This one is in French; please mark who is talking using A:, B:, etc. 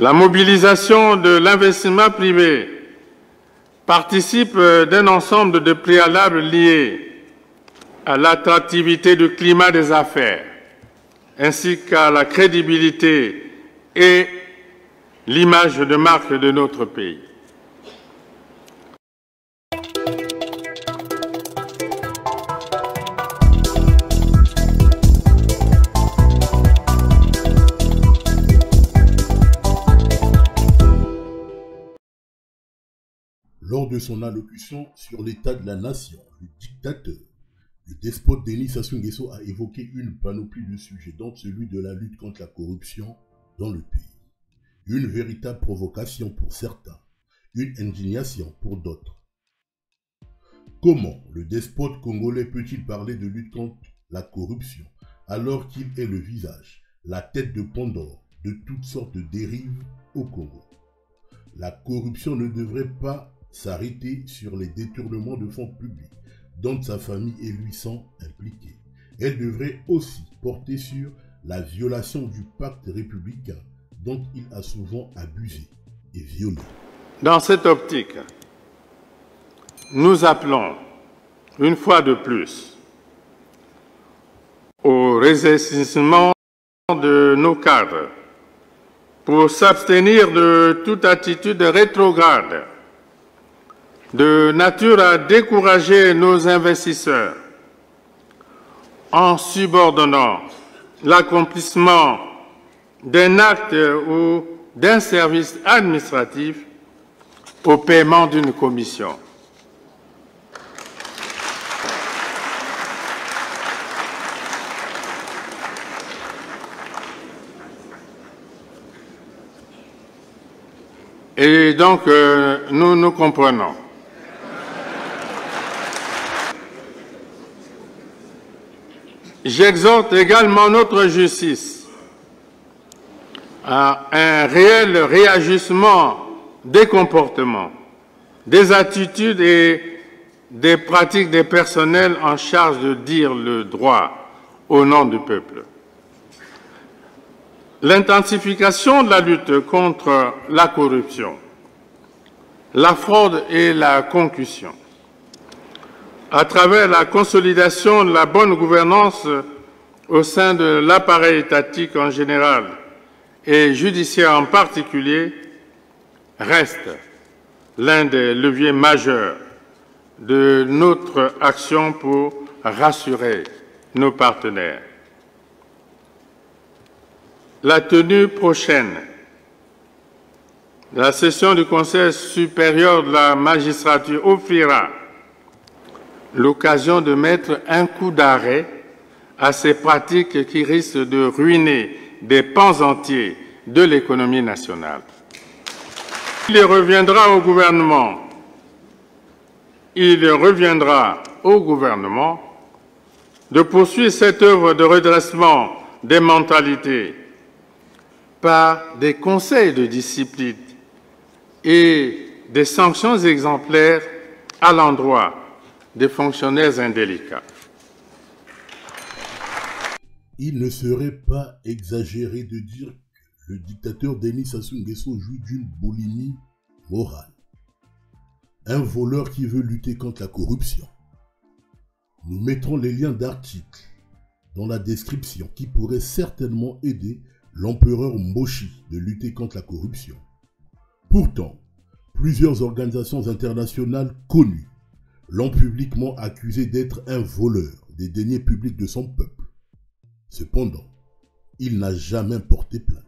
A: La mobilisation de l'investissement privé participe d'un ensemble de préalables liés à l'attractivité du climat des affaires, ainsi qu'à la crédibilité et l'image de marque de notre pays.
B: Lors de son allocution sur l'état de la nation, le dictateur, le despote Denis Sassou Nguesso a évoqué une panoplie de sujets, dont celui de la lutte contre la corruption dans le pays. Une véritable provocation pour certains, une indignation pour d'autres. Comment le despote congolais peut-il parler de lutte contre la corruption alors qu'il est le visage, la tête de Pandore de toutes sortes de dérives au Congo? La corruption ne devrait pas s'arrêter sur les détournements de fonds publics dont sa famille et lui sont impliqués. Elle devrait aussi porter sur la violation du pacte républicain dont il a souvent abusé et violé.
A: Dans cette optique, nous appelons une fois de plus au résister de nos cadres pour s'abstenir de toute attitude rétrograde de nature à décourager nos investisseurs en subordonnant l'accomplissement d'un acte ou d'un service administratif au paiement d'une commission. Et donc, euh, nous nous comprenons. J'exhorte également notre justice à un réel réajustement des comportements, des attitudes et des pratiques des personnels en charge de dire le droit au nom du peuple. L'intensification de la lutte contre la corruption, la fraude et la concussion à travers la consolidation de la bonne gouvernance au sein de l'appareil étatique en général et judiciaire en particulier, reste l'un des leviers majeurs de notre action pour rassurer nos partenaires. La tenue prochaine la session du Conseil supérieur de la magistrature offrira l'occasion de mettre un coup d'arrêt à ces pratiques qui risquent de ruiner des pans entiers de l'économie nationale. Il reviendra au gouvernement, reviendra au gouvernement de poursuivre cette œuvre de redressement des mentalités par des conseils de discipline et des sanctions exemplaires à l'endroit des fonctionnaires indélicats.
B: Il ne serait pas exagéré de dire que le dictateur Denis Sassou Nguesso jouit d'une boulimie morale. Un voleur qui veut lutter contre la corruption. Nous mettrons les liens d'articles dans la description qui pourraient certainement aider l'empereur Moshi de lutter contre la corruption. Pourtant, plusieurs organisations internationales connues l'ont publiquement accusé d'être un voleur des deniers publics de son peuple. Cependant, il n'a jamais porté plainte.